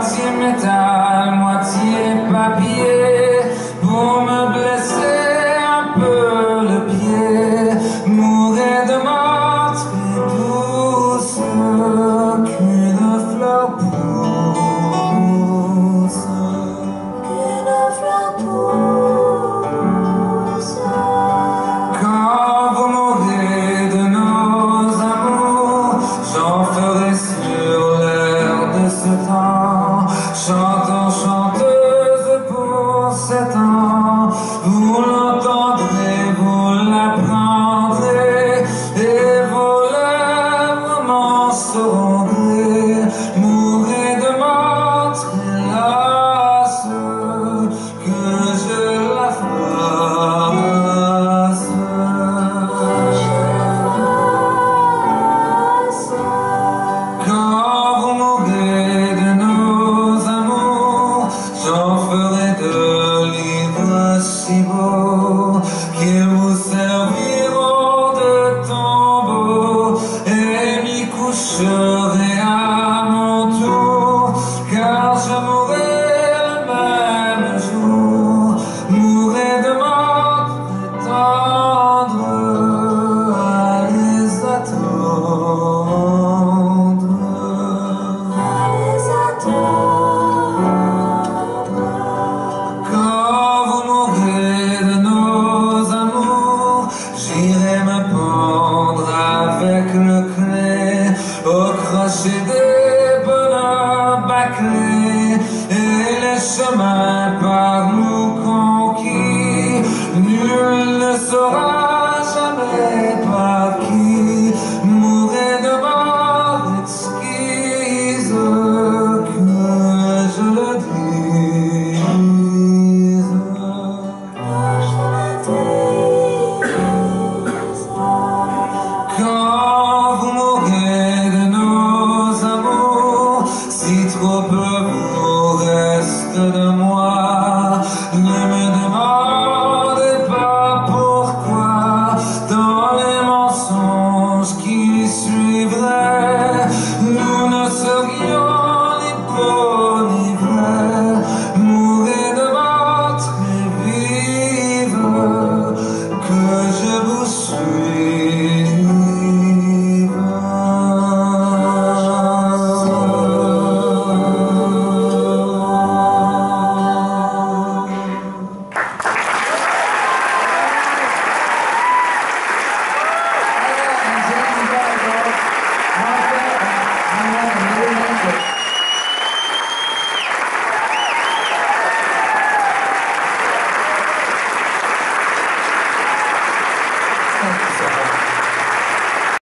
moitié métal, moitié papier, pour me blesser un peu le pied, mourir de mort très douce, qu'une fleur pousse, qu'une fleur pousse. savourer le même jour, mourir de mort, prétendre à les attendre. À. Quand vous mourrez de nos amours, j'irai me pendre avec le clé au crochet des bonhommes bâclés par nous conquis, nul ne saura We've left